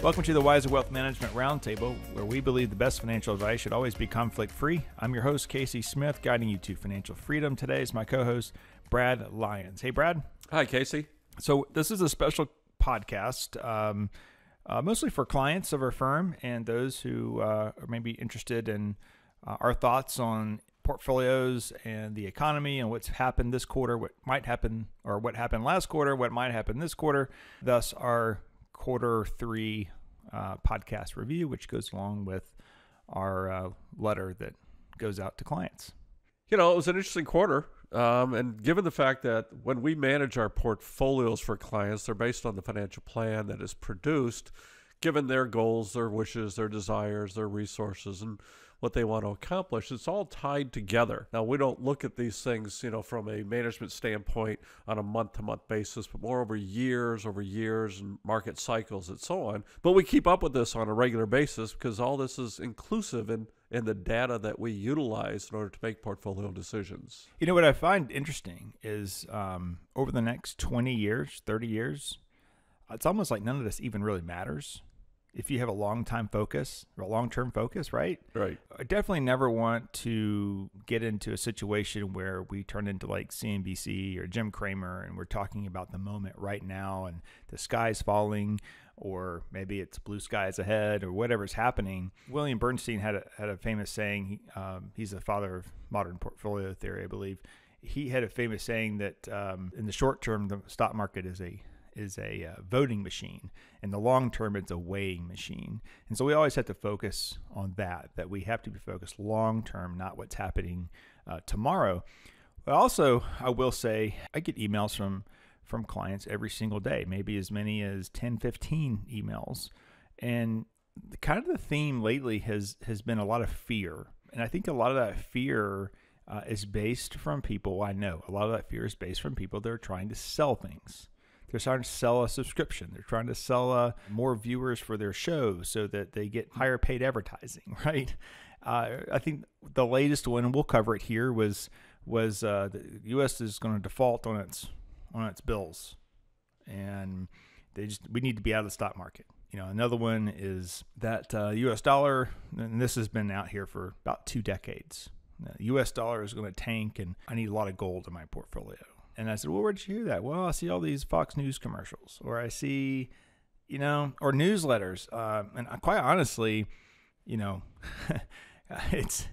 Welcome to the Wiser Wealth Management Roundtable, where we believe the best financial advice should always be conflict free. I'm your host, Casey Smith, guiding you to financial freedom. Today is my co host, Brad Lyons. Hey, Brad. Hi, Casey. So, this is a special podcast, um, uh, mostly for clients of our firm and those who uh, are maybe interested in uh, our thoughts on portfolios and the economy and what's happened this quarter, what might happen, or what happened last quarter, what might happen this quarter. Thus, our quarter three uh, podcast review, which goes along with our uh, letter that goes out to clients. You know, it was an interesting quarter. Um, and given the fact that when we manage our portfolios for clients, they're based on the financial plan that is produced, given their goals, their wishes, their desires, their resources, and what they want to accomplish. It's all tied together. Now, we don't look at these things, you know, from a management standpoint on a month to month basis, but more over years, over years, and market cycles and so on. But we keep up with this on a regular basis because all this is inclusive in, in the data that we utilize in order to make portfolio decisions. You know, what I find interesting is um, over the next 20 years, 30 years, it's almost like none of this even really matters if you have a long time focus or a long term focus, right? Right. I definitely never want to get into a situation where we turn into like CNBC or Jim Cramer and we're talking about the moment right now and the sky's falling or maybe it's blue skies ahead or whatever's happening. William Bernstein had a, had a famous saying. Um, he's the father of modern portfolio theory, I believe. He had a famous saying that um, in the short term, the stock market is a is a uh, voting machine. In the long term, it's a weighing machine. And so we always have to focus on that, that we have to be focused long term, not what's happening uh, tomorrow. But also, I will say, I get emails from from clients every single day, maybe as many as 10, 15 emails. And kind of the theme lately has has been a lot of fear. And I think a lot of that fear uh, is based from people I know. A lot of that fear is based from people that are trying to sell things. They're trying to sell a subscription. They're trying to sell uh, more viewers for their show so that they get higher paid advertising, right? Uh, I think the latest one, and we'll cover it here, was was uh, the U.S. is going to default on its on its bills, and they just we need to be out of the stock market. You know, another one is that uh, U.S. dollar, and this has been out here for about two decades. The U.S. dollar is going to tank, and I need a lot of gold in my portfolio. And I said, Well, where'd you hear that? Well, I see all these Fox News commercials, or I see, you know, or newsletters. Uh, and quite honestly, you know, it's,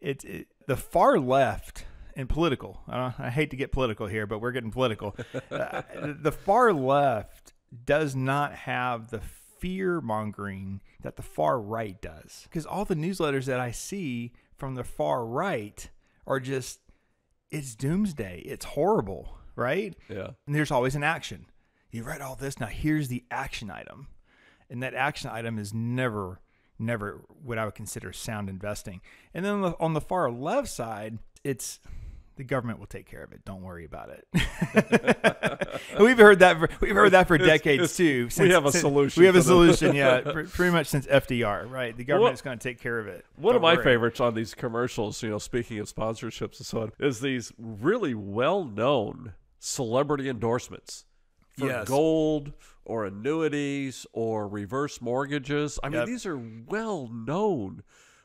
it's it, the far left and political. Uh, I hate to get political here, but we're getting political. uh, the far left does not have the fear mongering that the far right does. Because all the newsletters that I see from the far right are just it's doomsday. It's horrible, right? Yeah. And there's always an action. You read all this. Now here's the action item. And that action item is never, never what I would consider sound investing. And then on the, on the far left side, it's the government will take care of it. Don't worry about it. we've heard that. For, we've heard that for decades it's, too. Since, we have a solution. We have a solution. yeah, pretty much since FDR. Right, the government is going to take care of it. One Don't of my worry. favorites on these commercials, you know, speaking of sponsorships and so on, is these really well-known celebrity endorsements for yes. gold or annuities or reverse mortgages. I mean, yep. these are well-known,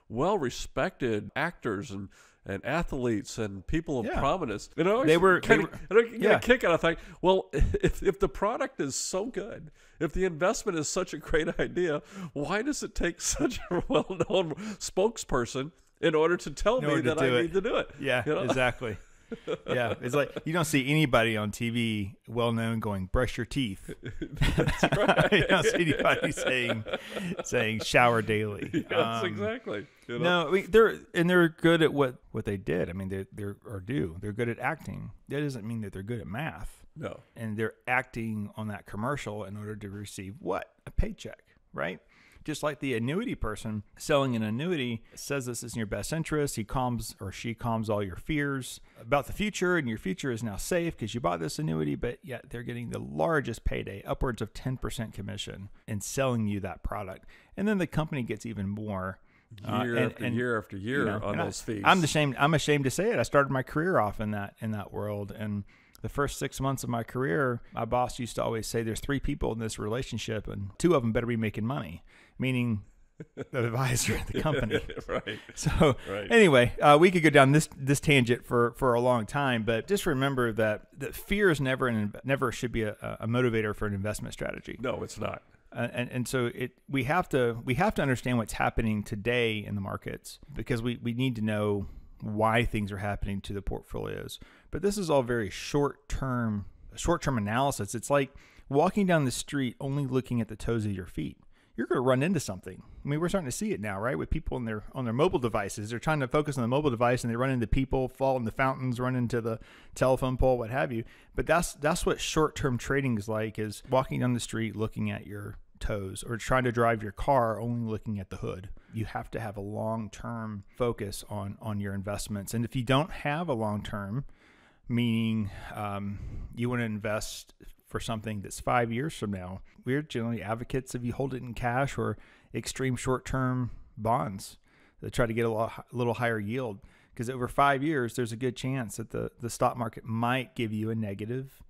well-respected actors and and athletes and people of yeah. prominence. You know, they were, kind of, get yeah. a kick out of think, well, if, if the product is so good, if the investment is such a great idea, why does it take such a well-known spokesperson in order to tell in me that I it. need to do it? Yeah, you know? exactly yeah, it's like you don't see anybody on TV well known going brush your teeth. That's Right. you don't see anybody saying saying shower daily. Yes, um, exactly. You know? No, I mean, they're and they're good at what what they did. I mean, they they are do they're good at acting. That doesn't mean that they're good at math. No, and they're acting on that commercial in order to receive what a paycheck, right? Just like the annuity person selling an annuity says this is in your best interest. He calms or she calms all your fears about the future, and your future is now safe because you bought this annuity, but yet they're getting the largest payday, upwards of 10% commission in selling you that product. And then the company gets even more uh, year uh, and, after and, year after year you know, on those I, fees. I'm ashamed. I'm ashamed to say it. I started my career off in that in that world, and the first six months of my career, my boss used to always say, "There's three people in this relationship, and two of them better be making money," meaning the advisor at the company. right. So Right. anyway, uh, we could go down this this tangent for for a long time, but just remember that that fear is never an never should be a, a motivator for an investment strategy. No, it's not. Uh, and and so it we have to we have to understand what's happening today in the markets because we we need to know why things are happening to the portfolios. But this is all very short term short term analysis. It's like walking down the street only looking at the toes of your feet. You're going to run into something. I mean, we're starting to see it now, right? With people on their on their mobile devices, they're trying to focus on the mobile device, and they run into people, fall in the fountains, run into the telephone pole, what have you. But that's that's what short term trading is like: is walking down the street looking at your toes, or trying to drive your car only looking at the hood. You have to have a long term focus on on your investments, and if you don't have a long term, meaning um, you want to invest for something that's five years from now. We're generally advocates of you hold it in cash or extreme short term bonds that try to get a little, a little higher yield. Because over five years, there's a good chance that the, the stock market might give you a negative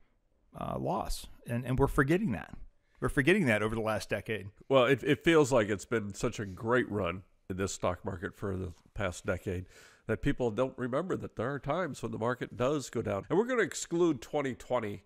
uh, loss. And, and we're forgetting that. We're forgetting that over the last decade. Well, it, it feels like it's been such a great run in this stock market for the past decade that people don't remember that there are times when the market does go down. And we're going to exclude 2020,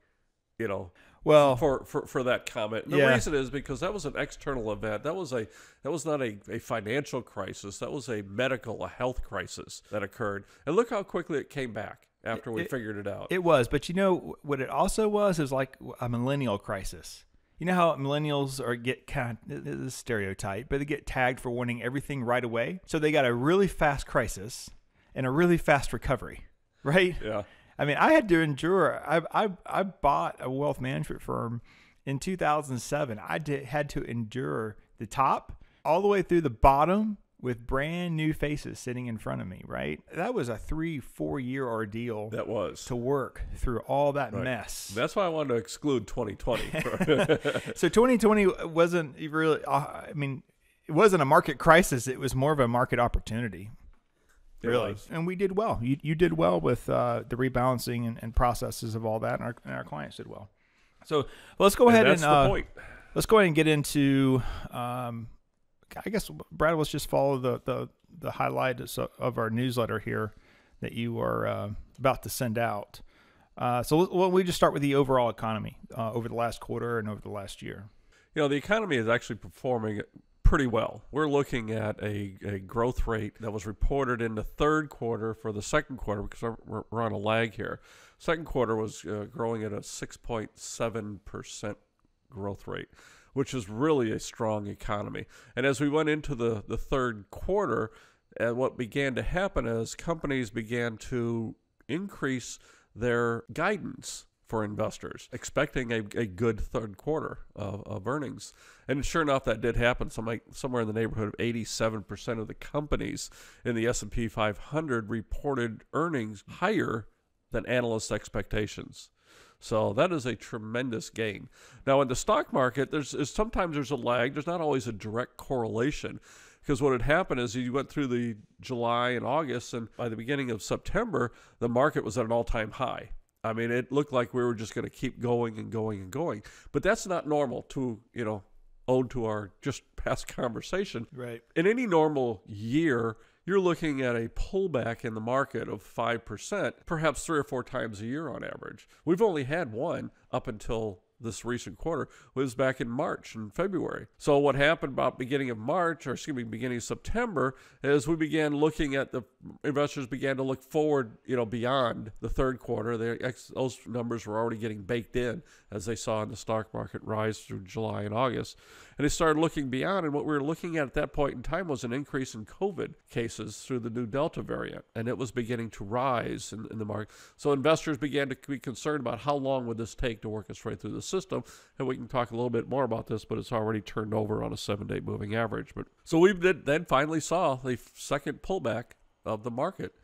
you know, Well, for, for, for that comment. And the Yeah. reason is because that was an external event. That was a that was not a, a financial crisis. That was a medical, a health crisis that occurred. And look how quickly it came back after we It- figured it out. It was, but you know what it also was is like a millennial crisis. You know how millennials are get kind of this stereotype, but they get tagged for wanting everything right away. So they got a really fast crisis and a really fast recovery, right? yeah. I mean, I had to endure. I I I bought a wealth management firm in 2007. I did, had to endure the top all the way through the bottom with brand new faces sitting in front of me. Right? That was a three four year ordeal That was. to work through all that Right. mess. That's why I wanted to exclude 2020. so 2020 wasn't really. Uh, I mean, it wasn't a market crisis. It was more of a market opportunity. It really, was. and we did well. You you did well with uh, the rebalancing and, and processes of all that, and our, and our clients did well. So let's go And ahead that's and the uh, point. let's go ahead and get into. Um, I guess Brad, let's just follow the the the highlight of of our newsletter here that you are uh, about to send out. Uh, so well, we just start with the overall economy uh, over the last quarter and over the last year. You know, the economy is actually performing pretty well. We're looking at a, a growth rate that was reported in the third quarter for the second quarter because we're, we're on a lag here. Second quarter was uh, growing at a 6.7% growth rate, which is really a strong economy. And as we went into the, the third quarter, uh, what began to happen is companies began to increase their guidance for investors, expecting a, a good third quarter of, of earnings. And sure enough, that did happen. Some like somewhere in the neighborhood of 87% of the companies in the S&P 500 reported earnings higher than analyst expectations. So that is a tremendous gain. Now in the stock market, there's is sometimes there's a lag. There's not always a direct correlation because what had happened is you went through the July and August, and by the beginning of September, the market was at an all-time high. I mean, it looked like we were just going to keep going and going and going, but that's not normal to you know, owed to our just past conversation Right. in any normal year, you're looking at a pullback in the market of 5%, perhaps three or four times a year on average. We've only had one up until this recent quarter was back in March and February. So what happened about beginning of March or excuse me beginning of September is we began looking at the investors began to look forward, you know, beyond the third quarter. They, those numbers were already getting baked in as they saw in the stock market rise through July and August. And they started looking beyond and what we were looking at at that point in time was an increase in COVID cases through the new Delta variant and it was beginning to rise in, in the market. So investors began to be concerned about how long would this take to work its way through the system. And we can talk a little bit more about this, but it's already turned over on a seven day moving average. But so we did, then finally saw the second pullback of the market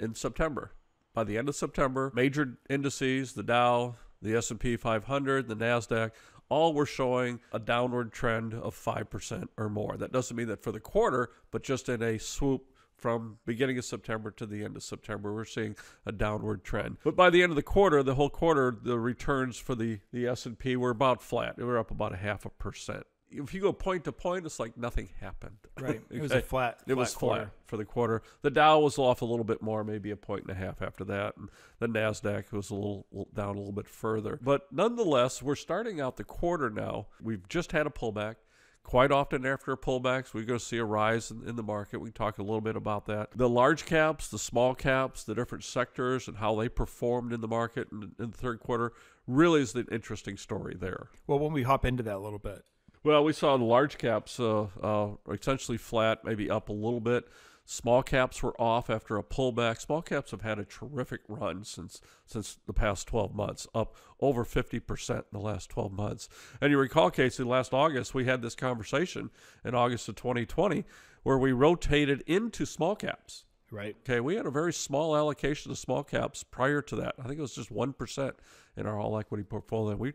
in September. By the end of September, major indices, the Dow, the S&P 500, the Nasdaq, all were showing a downward trend of 5% or more. That doesn't mean that for the quarter, but just in a swoop from beginning of September to the end of September. We're seeing a downward trend. But by the end of the quarter, the whole quarter, the returns for the, the S&P were about flat. They were up about a half a percent. If you go point to point, it's like nothing happened. Right. It was a flat. It was flat for the quarter. The Dow was off a little bit more, maybe a point and a half after that, and the Nasdaq was a little down a little bit further. But nonetheless, we're starting out the quarter now. We've just had a pullback. Quite often after pullbacks, we go see a rise in, in, the market. We talk a little bit about that. The large caps, the small caps, the different sectors, and how they performed in the market in, in the third quarter really is an interesting story there. Well, when we hop into that a little bit. Well, we saw the large caps uh, uh, essentially flat, maybe up a little bit. Small caps were off after a pullback. Small caps have had a terrific run since since the past 12 months, up over 50% in the last 12 months. And you recall, Casey, last August we had this conversation in August of 2020 where we rotated into small caps. Right. Okay, we had a very small allocation of small caps prior to that. I think it was just 1% in our all equity portfolio. We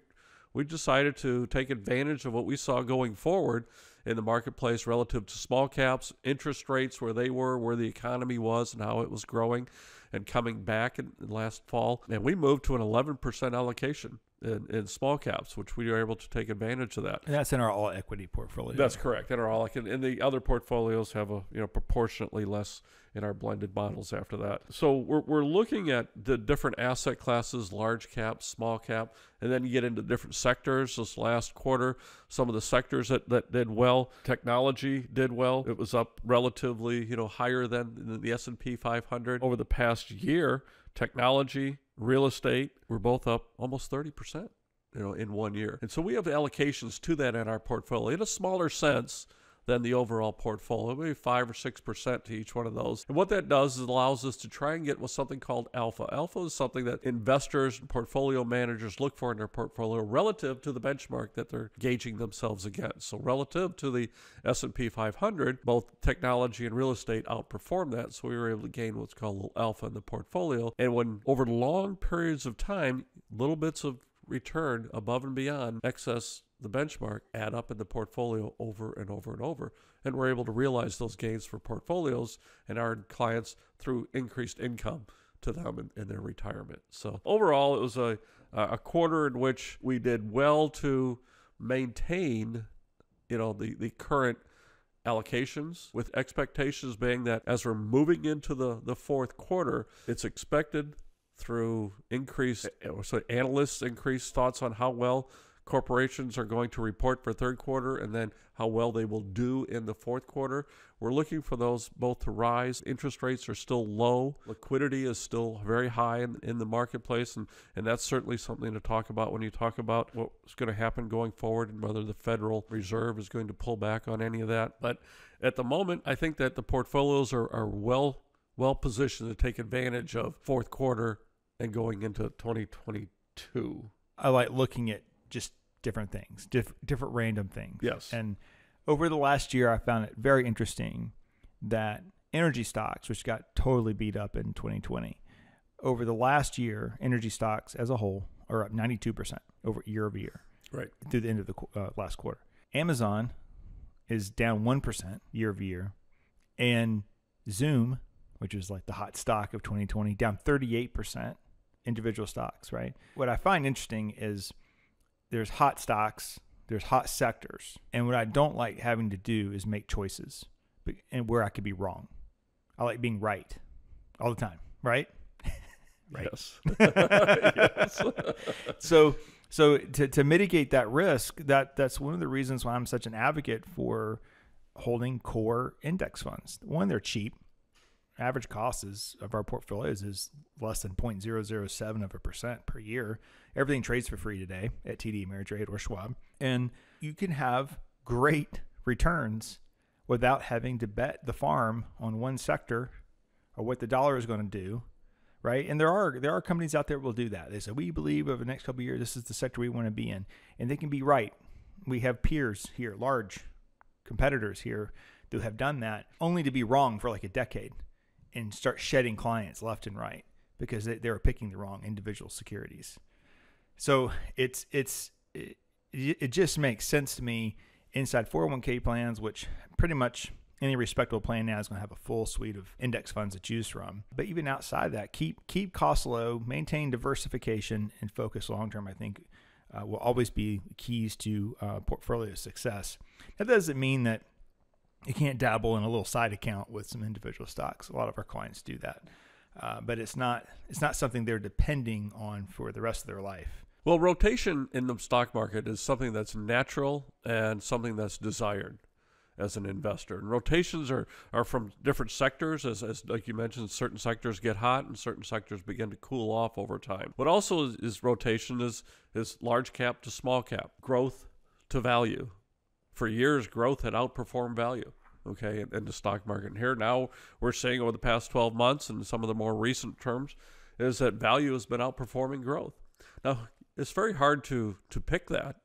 we decided to take advantage of what we saw going forward in the marketplace relative to small caps, interest rates, where they were, where the economy was, and how it was growing and coming back in, in last fall. And we moved to an 11% allocation in, in, small caps, which we are able to take advantage of that. And that's in our all equity portfolio. That's correct. In our all, equity, and the other portfolios have a you know proportionately less in our blended models after that. So we're, we're looking at the different asset classes, large cap, small cap, and then you get into different sectors. This last quarter, some of the sectors that, that did well, technology did well. It was up relatively, you know, higher than the S&P 500 over the past year. Technology, real estate, we're both up almost 30%, you know, in one year. And so we have allocations to that in our portfolio in a smaller sense than the overall portfolio, maybe five or six percent to each one of those. And what that does is allows us to try and get what's something called alpha. Alpha is something that investors and portfolio managers look for in their portfolio relative to the benchmark that they're gauging themselves against. So relative to the S&P 500, both technology and real estate outperformed that. So we were able to gain what's called a little alpha in the portfolio. And when over long periods of time, little bits of return above and beyond excess the benchmark add up in the portfolio over and over and over. And we're able to realize those gains for portfolios and our clients through increased income to them in, in their retirement. So overall, it was a, a quarter in which we did well to maintain, you know, the, the current allocations with expectations being that as we're moving into the, the fourth quarter, it's expected through increased, so analysts increased thoughts on how well corporations are going to report for third quarter and then how well they will do in the fourth quarter. We're looking for those both to rise. Interest rates are still low. Liquidity is still very high in, in the marketplace. And, and that's certainly something to talk about when you talk about what's going to happen going forward and whether the Federal Reserve is going to pull back on any of that. But at the moment, I think that the portfolios are, are well well positioned to take advantage of fourth quarter and going into 2022. I like looking at just different things, diff- different random things. Yes. And over the last year, I found it very interesting that energy stocks, which got totally beat up in 2020, over the last year, energy stocks as a whole are up 92% over year over year. Right. Through the end of the uh, last quarter. Amazon is down 1% year over year. And Zoom, which is like the hot stock of 2020, down 38% individual stocks, right? What I find interesting is there's hot stocks, there's hot sectors. And what I don't like having to do is make choices and where I could be wrong. I like being right all the time, right? right. Yes. yes. so so to, to mitigate that risk, that that's one of the reasons why I'm such an advocate for holding core index funds. One, they're cheap average cost is of our portfolios is less than 0.007 of a percent per year. Everything trades for free today at TD Ameritrade or Schwab. And you can have great returns without having to bet the farm on one sector or what the dollar is going to do. Right. And there are there are companies out there that will do that. They say, we believe over the next couple years this is the sector we want to be in. And they can be right. We have peers here, large competitors here who have done that only to be wrong for like a decade and start shedding clients left and right because they, they were picking the wrong individual securities. So it's it's it, it just makes sense to me inside 401k plans, which pretty much any respectable plan now is going to have a full suite of index funds to choose from. But even outside that, keep keep costs low, maintain diversification, and focus long term. I think uh, will always be keys to uh, portfolio success. That doesn't mean that you can't dabble in a little side account with some individual stocks. A lot of our clients do that, uh, but it's not it's not something they're depending on for the rest of their life. Well, rotation in the stock market is something that's natural and something that's desired as an investor. And rotations are, are from different sectors, as, as like you mentioned, certain sectors get hot and certain sectors begin to cool off over time. What also is, is rotation is is large cap to small cap, growth to value. For years, growth had outperformed value. Okay, in, in the stock market. And here now we're seeing over the past 12 months and some of the more recent terms is that value has been outperforming growth. Now it's very hard to to pick that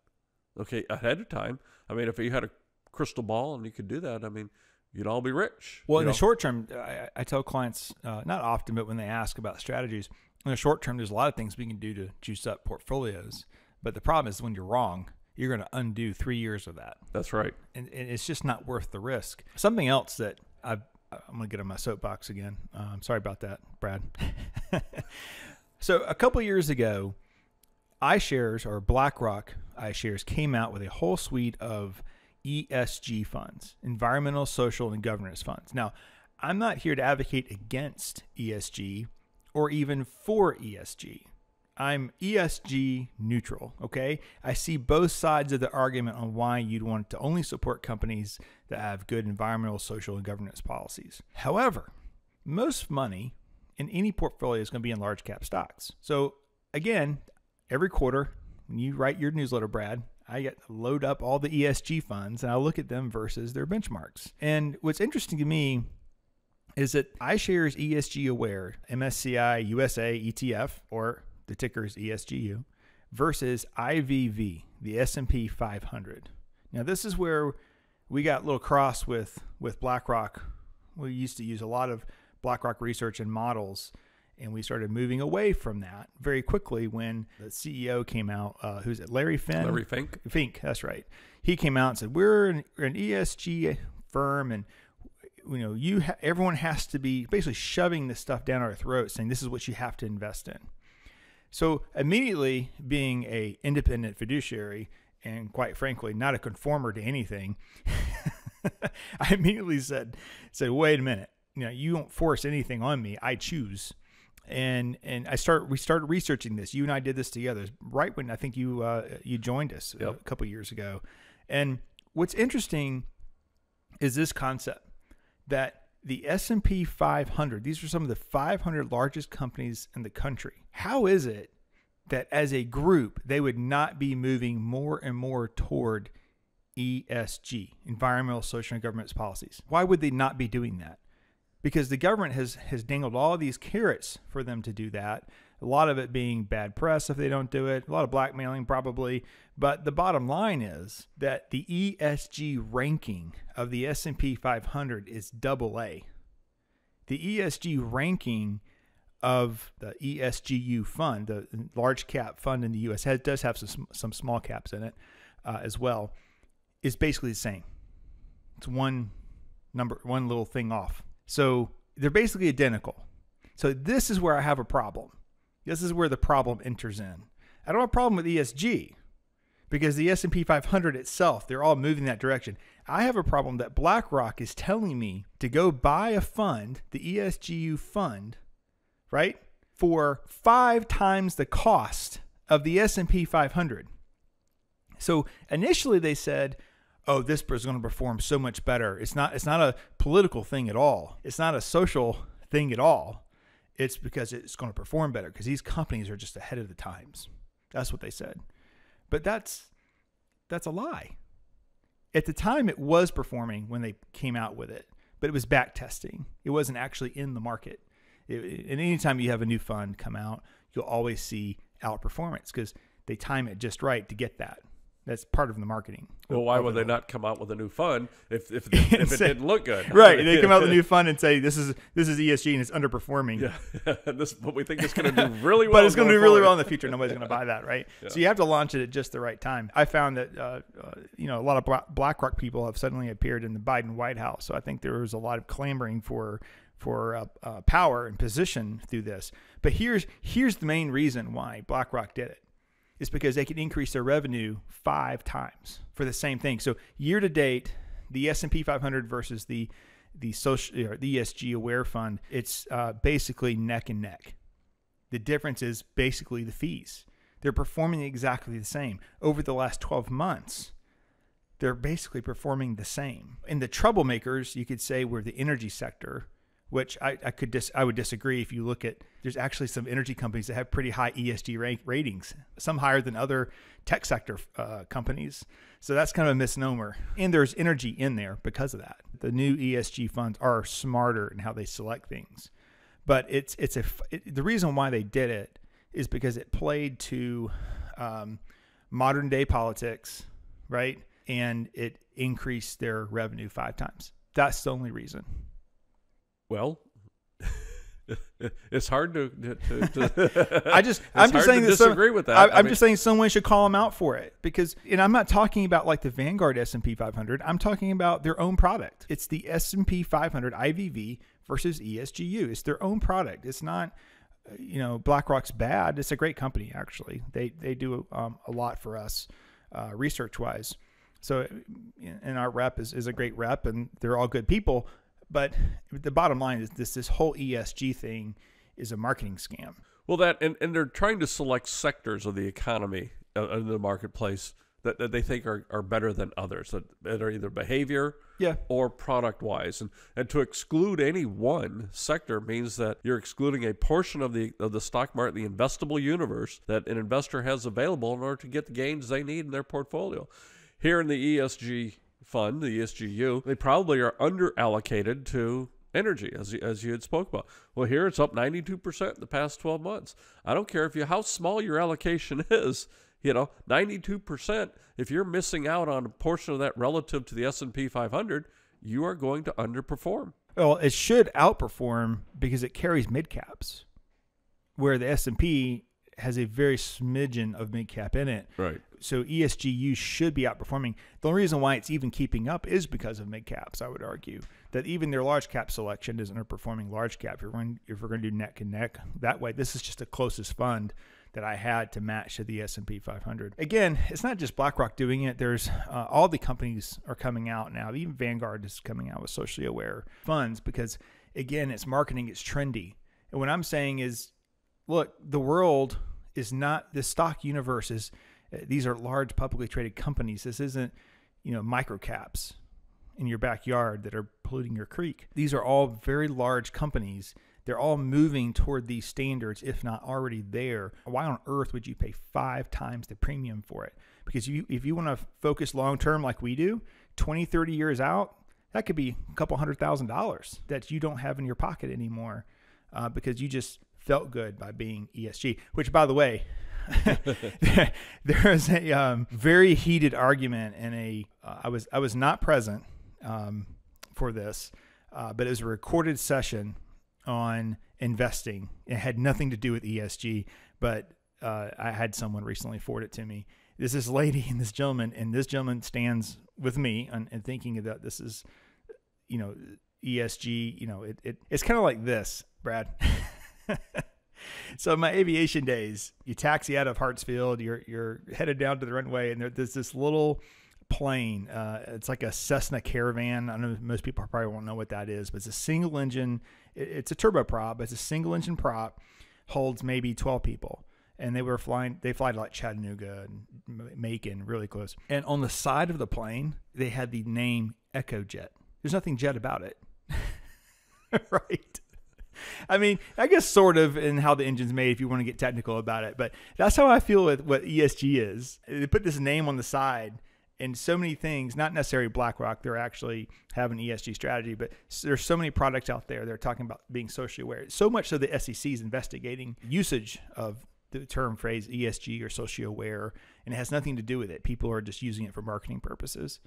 okay ahead of time. I mean, if you had a crystal ball and you could do that, I mean, you'd all be rich. Well, in know? the short term, I, I tell clients uh, not often, but when they ask about strategies, in the short term, there's a lot of things we can do to juice up portfolios. But the problem is when you're wrong, you're going to undo three years of that. That's right. And, and, it's just not worth the risk. Something else that I've, I'm going to get on my soapbox again. Um, sorry about that, Brad. so a couple years ago, iShares or BlackRock iShares came out with a whole suite of ESG funds, environmental, social, and governance funds. Now, I'm not here to advocate against ESG or even for ESG. I'm ESG neutral, okay? I see both sides of the argument on why you'd want to only support companies that have good environmental, social, and governance policies. However, most money in any portfolio is going to be in large cap stocks. So, again, every quarter, when you write your newsletter, Brad, I get load up all the ESG funds and I look at them versus their benchmarks. And what's interesting to me is that iShares ESG Aware MSCI USA ETF or the ticker is ESGU versus IVV, the S&P 500. Now this is where we got a little cross with with BlackRock. We used to use a lot of BlackRock research and models and we started moving away from that very quickly when the CEO came out. Uh, who's it? Larry Fink. Larry Fink. Fink. That's right. He came out and said, "We're an, an ESG firm, and you know, you ha- everyone has to be basically shoving this stuff down our throats, saying this is what you have to invest in." So immediately, being a independent fiduciary and quite frankly not a conformer to anything, I immediately said, "said Wait a minute." You know, you don't force anything on me. I choose and and I start we started researching this. You and I did this together right when I think you uh, you joined us yep. a couple years ago. And what's interesting is this concept that the S&P 500, these are some of the 500 largest companies in the country. How is it that as a group they would not be moving more and more toward ESG, environmental, social, and governance policies? Why would they not be doing that? because the government has has dangled all these carrots for them to do that. A lot of it being bad press if they don't do it, a lot of blackmailing probably, but the bottom line is that the ESG ranking of the S&P 500 is double A. The ESG ranking of the ESGU fund, the large cap fund in the US has, does have some some small caps in it uh, as well, is basically the same. It's one number one little thing off so they're basically identical. So this is where I have a problem. This is where the problem enters in. I don't have a problem with ESG because the S&P 500 itself, they're all moving that direction. I have a problem that BlackRock is telling me to go buy a fund, the ESGU fund, right? For 5 times the cost of the S&P 500. So initially they said, oh, this is going to perform so much better. It's not it's not a political thing at all. It's not a social thing at all. It's because it's going to perform better because these companies are just ahead of the times. That's what they said. But that's that's a lie. At the time it was performing when they came out with it, but it was back testing. It wasn't actually in the market. It, and anytime you have a new fund come out, you'll always see outperformance because they time it just right to get that. That's part of the marketing. Well, why would they not come out with a new fund if if, if it Say- didn't look good? Right, they come out with a new fund and say this is this is ESG and it's underperforming. Yeah, this but we think it's going to do really well. but it's going to do really well in the future. Nobody's going to buy that, right? So you have to launch it at just the right time. I found that uh, uh, you know a lot of BlackRock people have suddenly appeared in the Biden White House. So I think there was a lot of clamoring for for uh, uh, power and position through this. But here's here's the main reason why BlackRock did it. Is because they can increase their revenue five times for the same thing. So year to date, the S and P 500 versus the the social or the ESG Aware Fund, it's uh, basically neck and neck. The difference is basically the fees. They're performing exactly the same. Over the last 12 months, they're basically performing the same. And the troublemakers, you could say, were the energy sector, which I, I could dis, I would disagree if you look at there's actually some energy companies that have pretty high ESG rank, ratings, some higher than other tech sector uh, companies. So that's kind of a misnomer. And there's energy in there because of that. The new ESG funds are smarter in how they select things but it's it's a it, the reason why they did it is because it played to um, modern day politics, right? And it increased their revenue five times. That's the only reason. Well, it's hard to. to, to I just I'm just saying that some- disagree with that. I, I I'm mean- just saying someone should call them out for it because, and I'm not talking about like the Vanguard S&P 500. I'm talking about their own product. It's the S&P 500 IVV versus ESGU. It's their own product. It's not, uh, you know, BlackRock's bad. It's a great company actually. They they do um, a lot for us, uh, research wise. So, and our rep is, is a great rep, and they're all good people. But the bottom line is this: this whole ESG thing is a marketing scam. Well, that and, and they're trying to select sectors of the economy uh, in the marketplace that, that they think are, are better than others that, that are either behavior Yeah. or product wise, and and to exclude any one sector means that you're excluding a portion of the of the stock market, the investable universe that an investor has available in order to get the gains they need in their portfolio. Here in the ESG fund, the ESGU, they probably are under allocated to energy, as as you had spoke about. Well, here it's up 92% in the past 12 months. I don't care if you how small your allocation is. You know, 92%. If you're missing out on a portion of that relative to the S&P 500, you are going to underperform. Well, it should outperform because it carries mid caps, where the S and P has a very smidgen of mid cap in it. Right. So ESGU should be outperforming. The only reason why it's even keeping up is because of mid caps. I would argue that even their large cap selection isn't underperforming large cap. If we're going, if we're going to do neck and neck that way, this is just the closest fund that I had to match to the S&P 500. Again, it's not just BlackRock doing it. There's uh, all the companies are coming out now. Even Vanguard is coming out with socially aware funds because again, it's marketing, it's trendy. And what I'm saying is, look, the world is not the stock universe is uh, these are large publicly traded companies. This isn't, you know, micro caps in your backyard that are polluting your creek. These are all very large companies. They're all moving toward these standards, if not already there. Why on earth would you pay five times the premium for it? Because you, if you want to focus long term like we do, 20, 30 years out, that could be a couple hundred thousand dollars that you don't have in your pocket anymore uh, because you just felt good by being ESG. Which, by the way, there, there is a um, very heated argument and a uh, I was I was not present um, for this, uh, but it was a recorded session on investing. It had nothing to do with ESG, but uh, I had someone recently forward it to me. This lady and this gentleman, and this gentleman stands with me and, and thinking that this is, you know, ESG. You know, it, it it's kind of like this, Brad. so my aviation days, you taxi out of Hartsfield, you're you're headed down to the runway, and there, there's this little plane. Uh, it's like a Cessna Caravan. I know most people probably won't know what that is, but it's a single engine. it- It's a turboprop. It's a single engine prop. Holds maybe 12 people. And they were flying. They fly to like Chattanooga and Macon, really close. And on the side of the plane, they had the name echo jet There's nothing jet about it, right? I mean, I guess sort of in how the engine's made if you want to get technical about it, but that's how I feel with what ESG is. They put this name on the side and so many things, not necessarily BlackRock, they're actually have an ESG strategy, but there's so many products out there They're talking about being socially aware. So much so the SEC is investigating usage of the term phrase ESG or socially aware, and it has nothing to do with it. People are just using it for marketing purposes.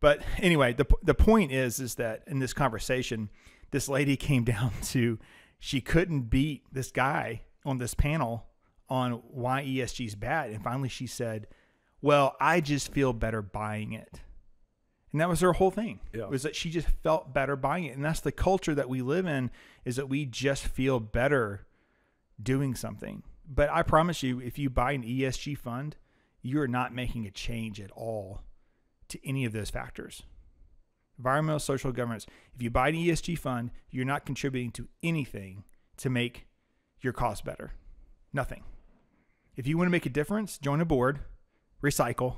But anyway, the the point is is that in this conversation, this lady came down to she couldn't beat this guy on this panel on why ESG is bad, and finally she said, "Well, I just feel better buying it." And that was her whole thing. Yeah. Was that she just felt better buying it. And that's the culture that we live in is that we just feel better doing something. But I promise you, if you buy an ESG fund, you're not making a change at all to any of those factors. Environmental, social governance. If you buy an ESG fund, you're not contributing to anything to make your cause better. Nothing. If you want to make a difference, join a board, recycle,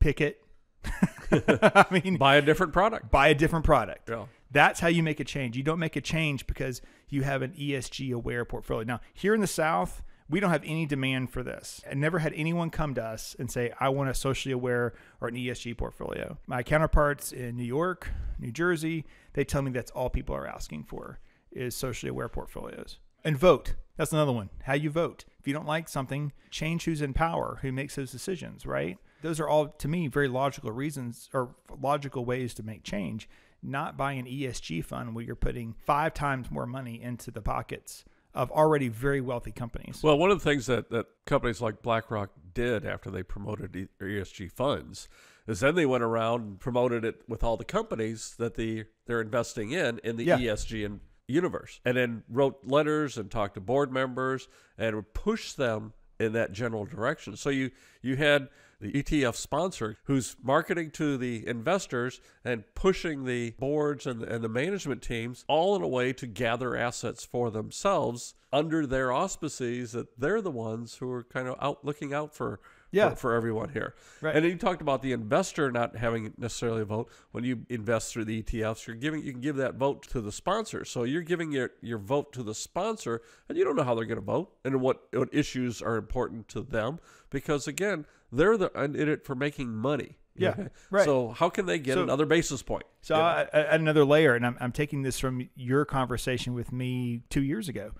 pick it. I mean, Buy a different product. buy a different product. Yeah. That's how you make a change. You don't make a change because you have an ESG aware portfolio. Now, here in the South, we don't have any demand for this. I never had anyone come to us and say, I want a socially aware or an ESG portfolio. My counterparts in New York, New Jersey, they tell me that's all people are asking for is socially aware portfolios. And vote. That's another one. How you vote. If you don't like something, change who's in power, who makes those decisions, right? Those are all, to me, very logical reasons or logical ways to make change. Not buy an ESG fund where you're putting five times more money into the pockets of already very wealthy companies. Well, one of the things that, that companies like BlackRock did after they promoted ESG funds is then they went around and promoted it with all the companies that the they're investing in in the Yeah. ESG and universe, and then wrote letters and talked to board members and would push them in that general direction. So you you had the ETF sponsor who's marketing to the investors and pushing the boards and, and the management teams all in a way to gather assets for themselves under their auspices that they're the ones who are kind of out looking out for Yeah. for, for everyone here. Right. And then you talked about the investor not having necessarily a vote. When you invest through the ETFs, you're giving you can give that vote to the sponsor. So you're giving your, your vote to the sponsor, and you don't know how they're going to vote and what, what issues are important to them because again, they're the in it for making money. Yeah, right. So how can they get So- another basis point? So? I, I, another layer, and I'm, I'm taking this from your conversation with me two years ago.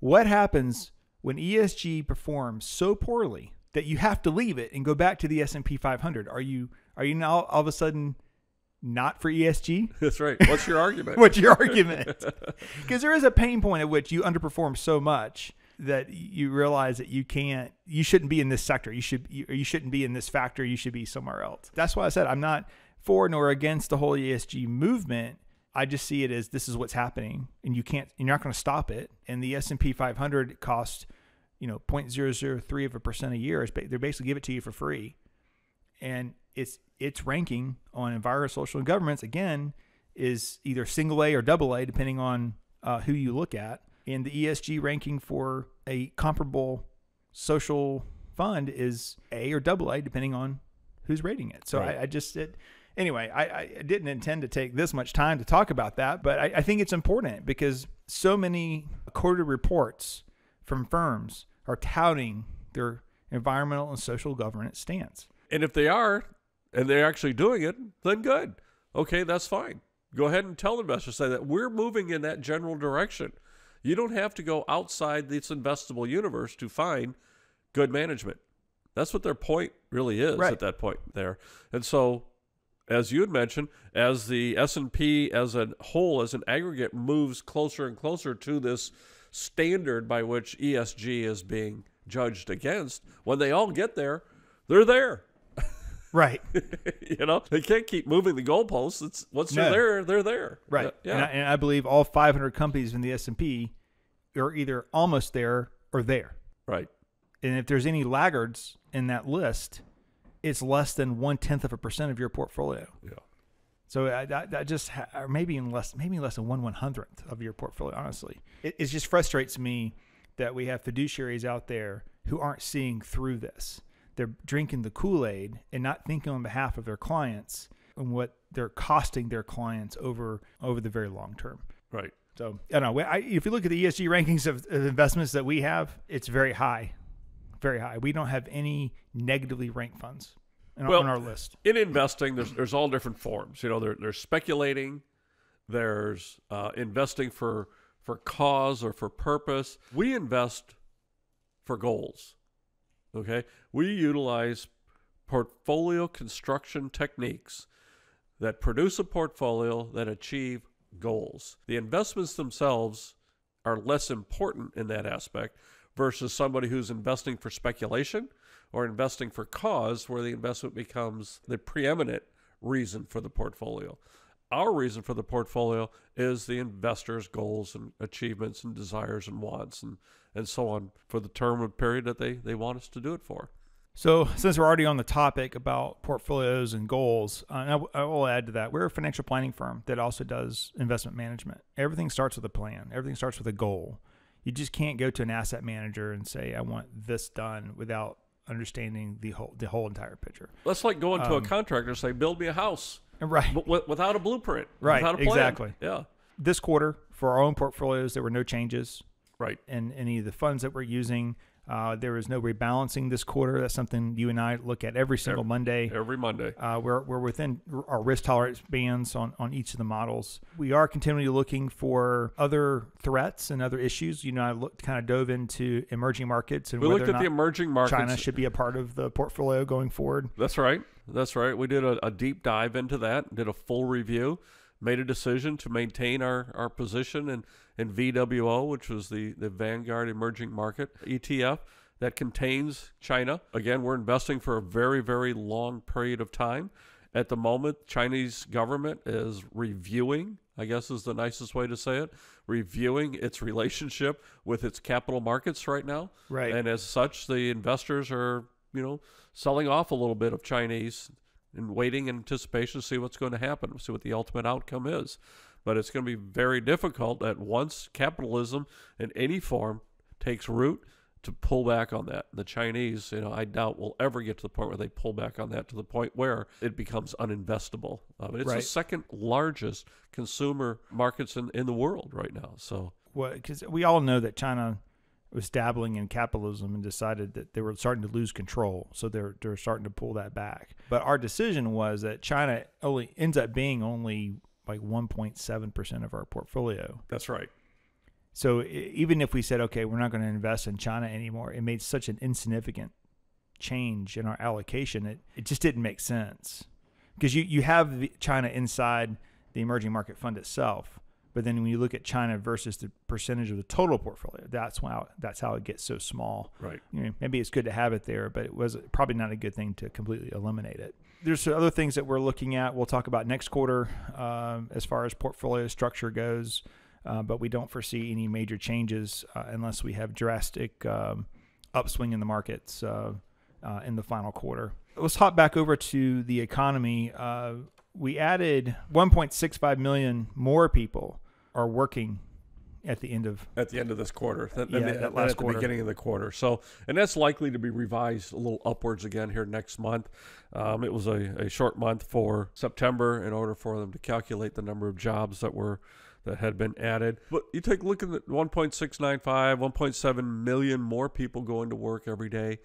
What happens when ESG performs so poorly that you have to leave it and go back to the S&P 500? Are you are you now all of a sudden not for ESG? That's right. What's your argument? What's your argument? Because there is a pain point at which you underperform so much that you realize that you can't, you shouldn't be in this sector. You should, you, or you shouldn't be in this factor. You should be somewhere else. That's why I said I'm not for nor against the whole ESG movement. I just see it as this is what's happening, and you can't, you're not going to stop it. And the S and P 500 costs, you know, 0.003 of a percent a year. They basically give it to you for free, and it's its ranking on environmental, social, and governments again is either single A or double A, depending on uh, who you look at. And the ESG ranking for a comparable social fund is A or double A, depending on who's rating it. So Right. I, I just it. Anyway, I, I didn't intend to take this much time to talk about that, but I, I think it's important because so many quarterly reports from firms are touting their environmental and social governance stance. And if they are, and they're actually doing it, then good. Okay, that's fine. Go ahead and tell investors say that we're moving in that general direction. You don't have to go outside this investable universe to find good management. That's what their point really is Right. at that point there. And so, as you had mentioned, as the S and P as a whole, as an aggregate, moves closer and closer to this standard by which ESG is being judged against, when they all get there, they're there. Right. you know, they can't keep moving the goalposts. It's once No. they're there, they're there. Right. Yeah. And, I, and I believe all 500 companies in the S&P are either almost there or there. right. And if there's any laggards in that list, it's less than one tenth of a percent of your portfolio. Yeah. So I, that, that just, ha- or maybe in less, maybe less than one one hundredth of your portfolio. Honestly, it, it just frustrates me that we have fiduciaries out there who aren't seeing through this. They're drinking the Kool Aid and not thinking on behalf of their clients and what they're costing their clients over over the very long term. Right. So I don't know. I, if you look at the ESG rankings of, of investments that we have, it's very high, very high. We don't have any negatively ranked funds in, Well- on our list. In investing, there's there's all different forms. You know, there, there's speculating, there's uh, investing for for cause or for purpose. We invest for goals. Okay, we utilize portfolio construction techniques that produce a portfolio that achieve goals. The investments themselves are less important in that aspect versus somebody who's investing for speculation or investing for cause, where the investment becomes the preeminent reason for the portfolio. Our reason for the portfolio is the investor's goals and achievements and desires and wants and, and so on for the term of period that they, they want us to do it for. So, since we're already on the topic about portfolios and goals, uh, I, w- I will add to that. We're a financial planning firm that also does investment management. Everything starts with a plan, everything starts with a goal. You just can't go to an asset manager and say, I want this done without understanding the whole the whole entire picture. That's like going to a Um, contractor and say, build me a house, Right. but wi- without a blueprint. Right, Without a plan. exactly. Yeah. This quarter, for our own portfolios, there were no changes Right. in any of the funds that we're using. Uh, there was no rebalancing this quarter. That's something you and I look at every single Monday. Every Monday. Uh, we're, we're within our risk tolerance bands on, on each of the models. We are continually looking for other threats and other issues. You know, I looked, kind of dove into emerging markets and We whether looked or at not the emerging markets. China should be a part of the portfolio going forward. That's right. That's right. We did a, a deep dive into that, did a full review, made a decision to maintain our, our position in, in VWO, which was the, the Vanguard Emerging Market ETF that contains China. Again, we're investing for a very, very long period of time. At the moment, Chinese government is reviewing, I guess is the nicest way to say it, reviewing its relationship with its capital markets right now. Right. And as such, the investors are, you know, selling off a little bit of Chinese and waiting in anticipation to see what's going to happen, see what the ultimate outcome is. But it's going to be very difficult at once capitalism in any form takes root to pull back on that. The Chinese, you know, I doubt will ever get to the point where they pull back on that to the point where it becomes uninvestable. Um, it's the second largest consumer markets in, in the world right now. So because we all know that China was dabbling in capitalism and decided that they were starting to lose control, so they're they're starting to pull that back. But our decision was that China only ends up being only like 1.7 percent of our portfolio. that's right. So even if we said, okay, we're not going to invest in China anymore, it made such an insignificant change in our allocation. It it just didn't make sense because you you have China inside the emerging market fund itself, but then when you look at China versus the percentage of the total portfolio, that's how that's how it gets so small. Right. You know, maybe it's good to have it there, but it was probably not a good thing to completely eliminate it. There's other things that we're looking at. We'll talk about next quarter um, as far as portfolio structure goes, uh, but we don't foresee any major changes uh, unless we have drastic um, upswing in the markets uh, uh, in the final quarter. Let's hop back over to the economy. Uh, we added 1.65 million more people are working at the end of at the end of this quarter than Yeah, the, that last at quarter. the beginning of the quarter. So, and that's likely to be revised a little upwards again here next month. Um, it was a, a short month for September in order for them to calculate the number of jobs that were that had been added. But you take a look at the 1.695, 1.7 million more people going to work every day,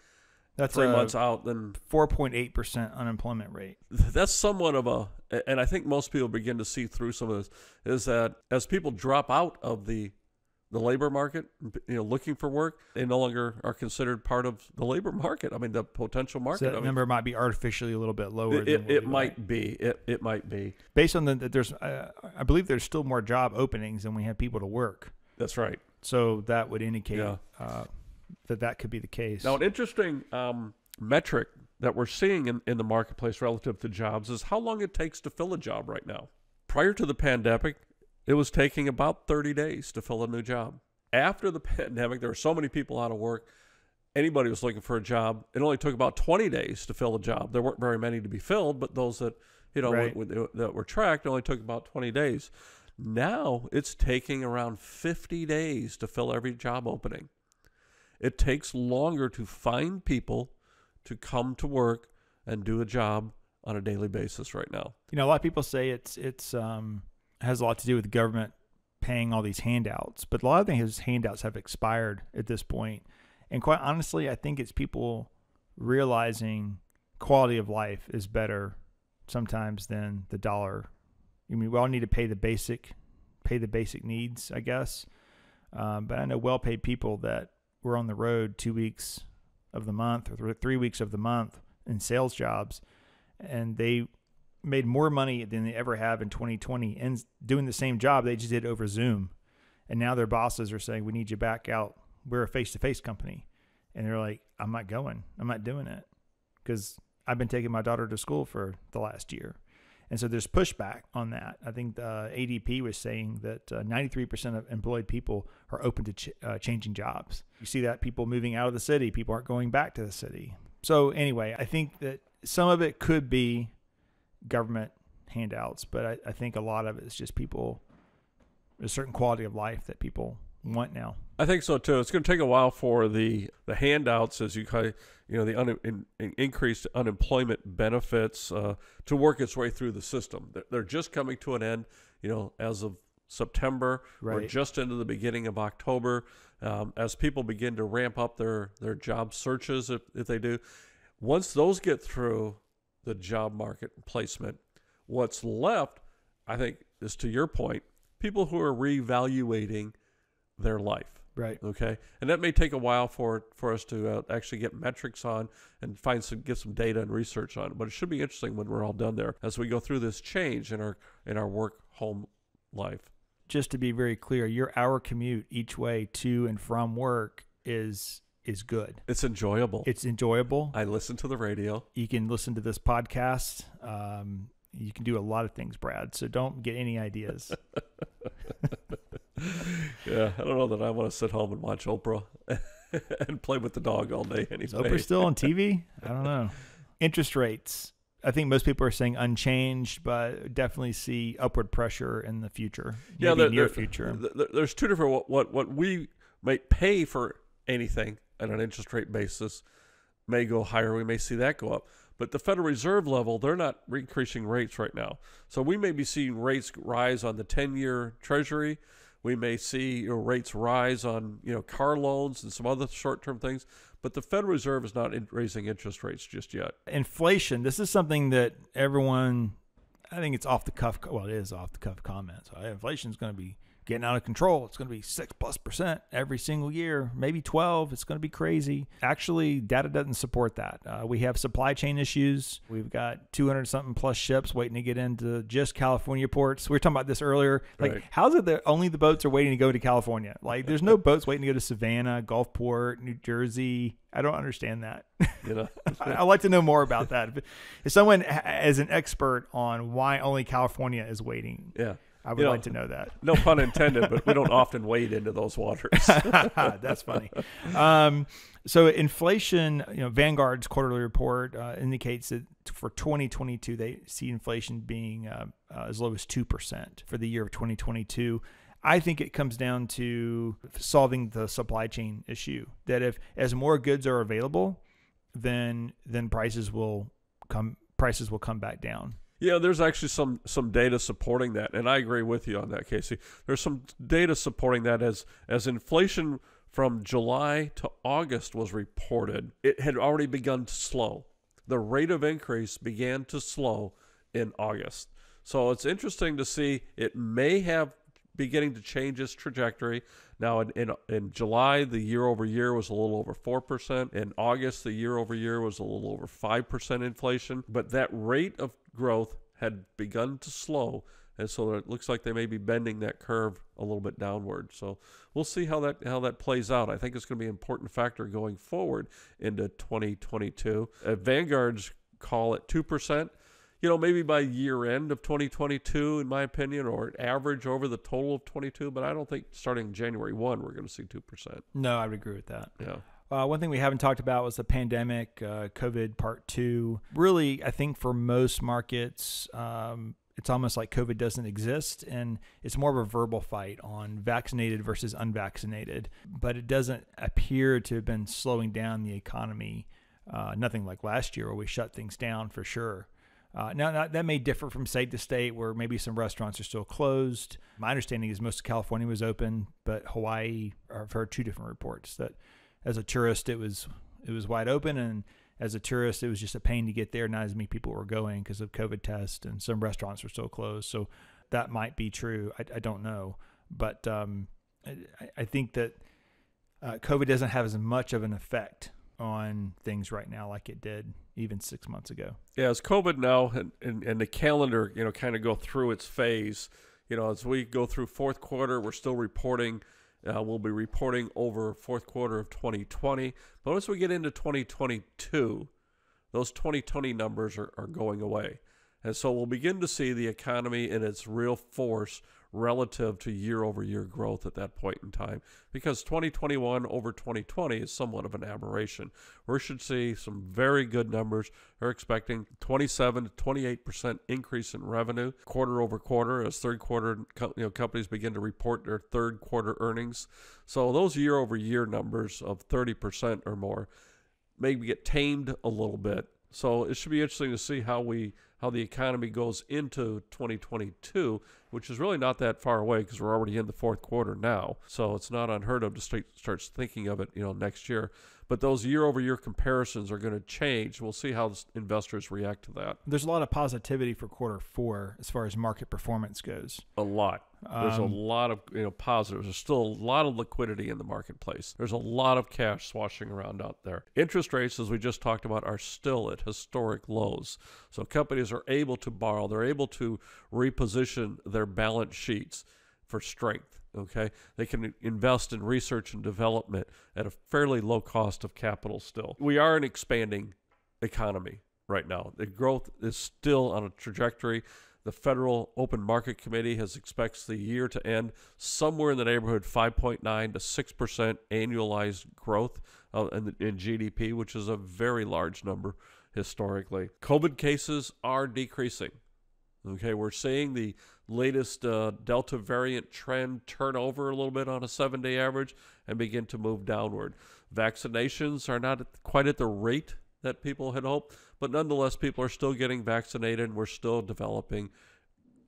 that's three a months out than 4.8 percent unemployment rate. that's somewhat of a and i think most people begin to see through some of this is that as people drop out of the the labor market you know looking for work they no longer are considered part of the labor market i mean the potential market So that I mean, number might be artificially a little bit lower. it, than it, it might like. be it, it might be based on the that there's uh, I believe there's still more job openings than we have people to work. that's right So that would indicate Yeah. uh, that that could be the case. now an interesting um, metric that we're seeing in, in the marketplace relative to jobs is how long it takes to fill a job right now. Prior to the pandemic it was taking about 30 days to fill a new job. After the pandemic there were so many people out of work anybody was looking for a job it only took about 20 days to fill a job. There weren't very many to be filled but those that you know Right. were, were- that were tracked only took about 20 days. Now it's taking around 50 days to fill every job opening it takes longer to find people to come to work and do a job on a daily basis right now. you know, a lot of people say it's it's um, has a lot to do with government paying all these handouts, but a lot of these handouts have expired at this point. And quite honestly, I think it's people realizing quality of life is better sometimes than the dollar. I mean, we all need to pay the basic, pay the basic needs, I guess. Um, but I know well-paid people that were on the road two weeks, of the month or three weeks of the month in sales jobs, and they made more money than they ever have in 2020 and doing the same job they just did over Zoom. And now their bosses are saying, "We need you back out. We're a face-to-face company," and they're like, "I'm not going. I'm not doing it because I've been taking my daughter to school for the last year." And so there's pushback on that. I think the ADP was saying that uh, 93% of employed people are open to ch- uh, changing jobs. You see that people moving out of the city, people aren't going back to the city. So anyway, I think that some of it could be government handouts, but I, I think a lot of it is just people a certain quality of life that people want now. I think so too. It's going to take a while for the the handouts, as you you know, the un, in, in increased unemployment benefits uh, to work its way through the system. They're, they're, just coming to an end, you know, as of September. Right. We're just into the beginning of October. Um, as people begin to ramp up their their job searches, if, if they do, once those get through the job market placement, what's left, I think, is to your point, people who are reevaluating their life. Right. Okay. And that may take a while for for us to uh, actually get metrics on and find some get some data and research on it. But it should be interesting when we're all done there as we go through this change in our in our work home life. Just to be very clear, your hour commute each way to and from work is is good. It's enjoyable. It's enjoyable. I listen to the radio. You can listen to this podcast. Um, you can do a lot of things, Brad. So don't get any ideas. yeah, I don't know that I want to sit home and watch Oprah and play with the dog all day anyway. Is Oprah still on TV? I don't know. Interest rates. I think most people are saying unchanged, but definitely see upward pressure in the future. Yeah, there, near there, future. There, there's two different what, what what we might pay for anything on an interest rate basis may go higher. We may see that go up. But the Federal Reserve level, they're not increasing rates right now. So we may be seeing rates rise on the 10 year Treasury. We may see you know, rates rise on you know car loans and some other short-term things, but the Federal Reserve is not in raising interest rates just yet. Inflation. This is something that everyone, I think it's off the cuff. Well, it is off the cuff comments. Inflation is going to be getting out of control. It's going to be six plus percent every single year, maybe 12. It's going to be crazy. Actually, data doesn't support that. Uh, we have supply chain issues. We've got 200 something plus ships waiting to get into just California ports. We were talking about this earlier. Like, right. how's it that only the boats are waiting to go to California? Like, there's no boats waiting to go to Savannah, Gulfport, New Jersey. I don't understand that. You know, I'd like to know more about that. If someone is an expert on why only California is waiting, yeah I would you know, like to know that. No pun intended, but we don't often wade into those waters. That's funny. Um, so inflation, you know, Vanguard's quarterly report uh, indicates that for 2022 they see inflation being uh, uh, as low as two percent for the year of 2022. I think it comes down to solving the supply chain issue. That if as more goods are available, then then prices will come prices will come back down. Yeah, there's actually some some data supporting that, and I agree with you on that, Casey. There's some data supporting that as as inflation from July to August was reported, it had already begun to slow. The rate of increase began to slow in August. So it's interesting to see it may have beginning to change its trajectory. Now, in, in, in, July, the year over year was a little over 4%. In August, the year over year was a little over 5% inflation. But that rate of growth had begun to slow. And so it looks like they may be bending that curve a little bit downward. So we'll see how that how that plays out. I think it's going to be an important factor going forward into 2022. At uh, Vanguard's call it two percent you know, maybe by year end of 2022, in my opinion, or average over the total of 22. But I don't think starting January 1, we're going to see 2%. No, I would agree with that. Yeah. Uh, one thing we haven't talked about was the pandemic, uh, COVID part two. Really, I think for most markets, um, it's almost like COVID doesn't exist, and it's more of a verbal fight on vaccinated versus unvaccinated. But it doesn't appear to have been slowing down the economy. Uh, nothing like last year where we shut things down for sure. Uh, now, now, that may differ from state to state, where maybe some restaurants are still closed. My understanding is most of California was open, but Hawaii. I've heard two different reports that, as a tourist, it was it was wide open, and as a tourist, it was just a pain to get there. Not as many people were going because of COVID tests, and some restaurants were still closed. So that might be true. I, I don't know, but um, I, I, think that uh, COVID doesn't have as much of an effect on things right now like it did even six months ago. Yeah, as COVID now and, and, and the calendar, you know, kind of go through its phase, you know, as we go through fourth quarter, we're still reporting. Uh, we'll be reporting over fourth quarter of 2020. But once we get into 2022, those 2020 numbers are, are going away. And so we'll begin to see the economy in its real force relative to year over year growth at that point in time because 2021 over 2020 is somewhat of an aberration. We should see some very good numbers. They're expecting 27 to 28% increase in revenue quarter over quarter as third quarter you know, companies begin to report their third quarter earnings. So those year over year numbers of 30% or more maybe get tamed a little bit. So it should be interesting to see how we how the economy goes into 2022, which is really not that far away because we're already in the fourth quarter now. So it's not unheard of to start, start thinking of it, you know, next year. But those year-over-year comparisons are going to change. We'll see how investors react to that. There's a lot of positivity for quarter four as far as market performance goes. A lot. There's um, a lot of you know positives. There's still a lot of liquidity in the marketplace. There's a lot of cash swashing around out there. Interest rates, as we just talked about, are still at historic lows. So companies are able to borrow. They're able to reposition their balance sheets for strength. Okay, they can invest in research and development at a fairly low cost of capital. Still, we are an expanding economy right now. The growth is still on a trajectory. The Federal Open Market Committee has expects the year to end somewhere in the neighborhood 5.9 to 6 percent annualized growth uh, in, in GDP, which is a very large number historically. COVID cases are decreasing. Okay, we're seeing the latest uh, Delta variant trend turn over a little bit on a seven day average and begin to move downward. Vaccinations are not quite at the rate that people had hoped, but nonetheless, people are still getting vaccinated and we're still developing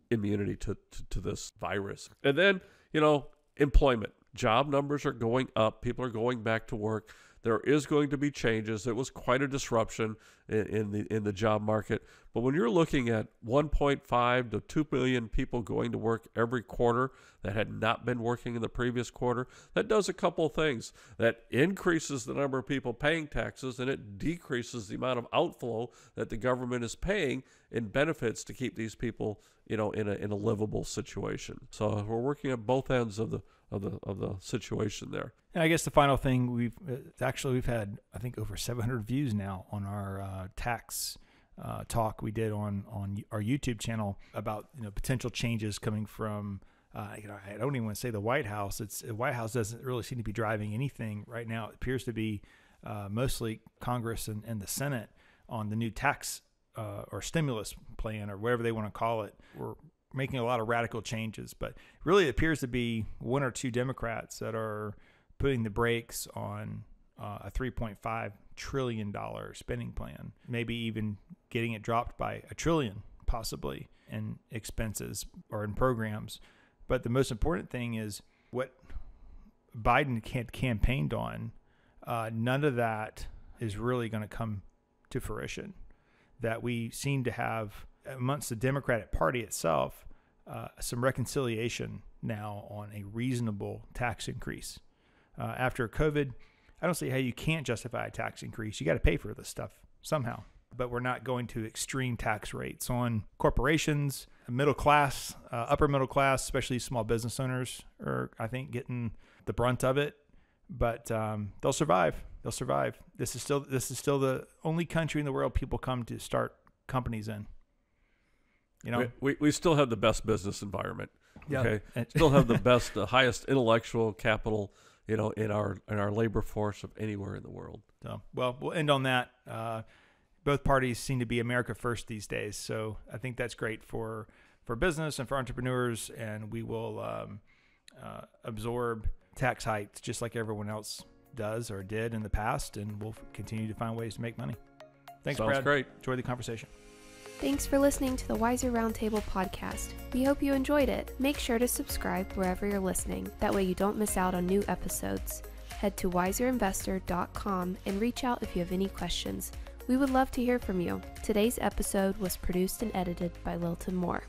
immunity to, to, to this virus. And then, you know, employment. Job numbers are going up, people are going back to work. There is going to be changes. It was quite a disruption in, in the in the job market. But when you're looking at 1.5 to 2 million people going to work every quarter that had not been working in the previous quarter, that does a couple of things. That increases the number of people paying taxes and it decreases the amount of outflow that the government is paying in benefits to keep these people, you know, in a in a livable situation. So we're working at both ends of the of the of the situation there. And I guess the final thing we've uh, actually we've had I think over 700 views now on our uh, tax uh, talk we did on on our YouTube channel about you know potential changes coming from. Uh, you know, I don't even want to say the White House. It's the White House doesn't really seem to be driving anything right now. It appears to be uh, mostly Congress and, and the Senate on the new tax uh, or stimulus plan or whatever they want to call it. We're making a lot of radical changes, but really it appears to be one or two Democrats that are putting the brakes on uh, a 3.5 trillion dollar spending plan, maybe even getting it dropped by a trillion possibly in expenses or in programs. But the most important thing is what Biden had campaigned on. Uh, none of that is really going to come to fruition. That we seem to have amongst the Democratic Party itself uh, some reconciliation now on a reasonable tax increase. Uh, after COVID, I don't see how you can't justify a tax increase. You got to pay for this stuff somehow. But we're not going to extreme tax rates on corporations, middle class, uh, upper middle class, especially small business owners are, I think, getting the brunt of it. But um, they'll survive. They'll survive. This is still this is still the only country in the world people come to start companies in. You know, we, we, we still have the best business environment. Yeah. Okay, still have the best, the highest intellectual capital, you know, in our in our labor force of anywhere in the world. So, well, we'll end on that. Uh, both parties seem to be America first these days, so I think that's great for for business and for entrepreneurs, and we will um, uh, absorb tax hikes just like everyone else does or did in the past, and we'll continue to find ways to make money. Thanks, Sounds Brad. great. Enjoy the conversation. Thanks for listening to the Wiser Roundtable podcast. We hope you enjoyed it. Make sure to subscribe wherever you're listening. That way you don't miss out on new episodes. Head to wiserinvestor.com and reach out if you have any questions. We would love to hear from you. Today's episode was produced and edited by Lilton Moore.